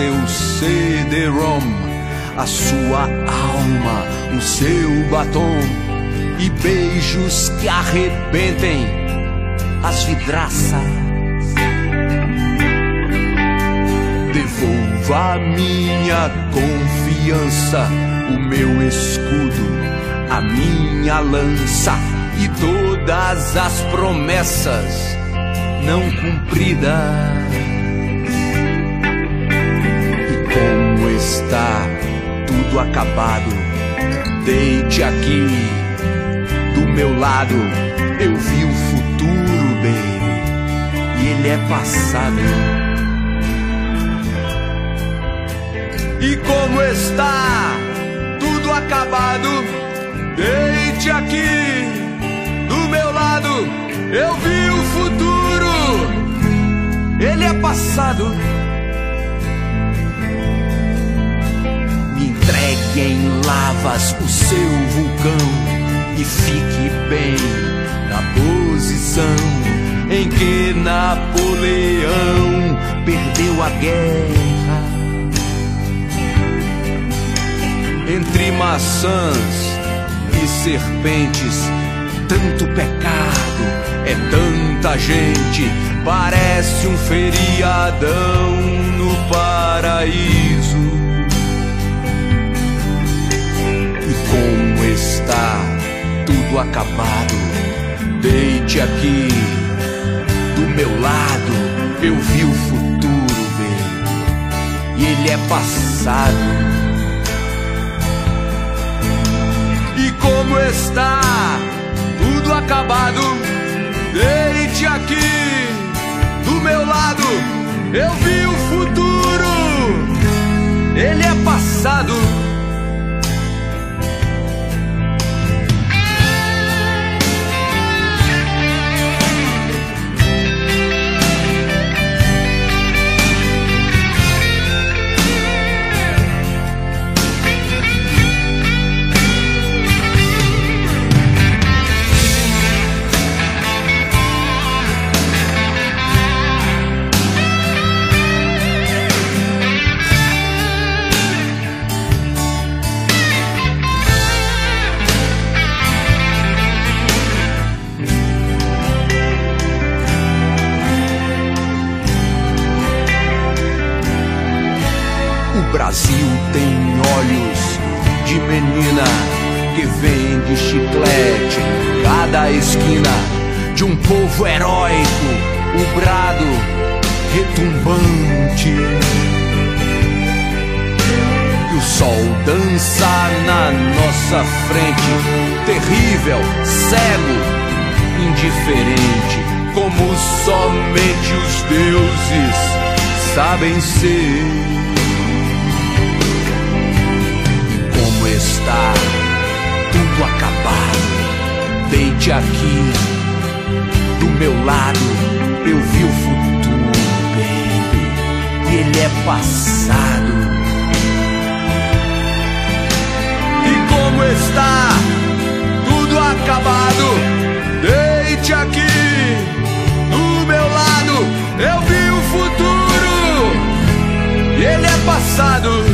seu CD-ROM, a sua alma, o seu batom e beijos que arrebentem as vidraças. Devolva minha confiança, o meu escudo, a minha lança e todas as promessas não cumpridas. Está tudo acabado, deite aqui do meu lado. Eu vi o futuro, baby, e ele é passado. E como está tudo acabado, deite aqui do meu lado. Eu vi o futuro, ele é passado. Em lavas o seu vulcão e fique bem na posição em que Napoleão perdeu a guerra entre maçãs e serpentes. Tanto pecado, é tanta gente, parece um feriadão no paraíso. Deite aqui do meu lado. Eu vi o futuro, bem, e ele é passado. E como está tudo acabado, deite aqui O Brasil tem olhos de menina que vende chiclete em cada esquina de um povo heróico, o brado retumbante. E o sol dança na nossa frente, terrível, cego, indiferente, como somente os deuses sabem ser. Deite aqui do meu lado. Eu vi o futuro, baby, e ele é passado. E como está tudo acabado. Deite aqui do meu lado. Eu vi o futuro, e ele é passado.